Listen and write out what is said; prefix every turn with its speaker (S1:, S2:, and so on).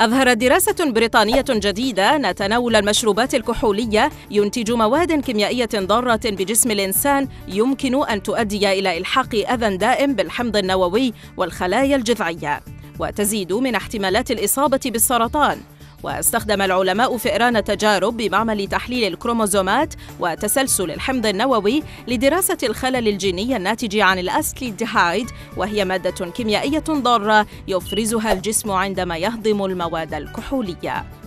S1: أظهرت دراسة بريطانية جديدة أن تناول المشروبات الكحولية ينتج مواد كيميائية ضارة بجسم الإنسان يمكن أن تؤدي إلى إلحاق أذى دائم بالحمض النووي والخلايا الجذعية وتزيد من احتمالات الإصابة بالسرطان. واستخدم العلماء فئران تجارب بمعمل تحليل الكروموزومات وتسلسل الحمض النووي لدراسة الخلل الجيني الناتج عن الأسكليدهايد وهي مادة كيميائية ضارة يفرزها الجسم عندما يهضم المواد الكحولية.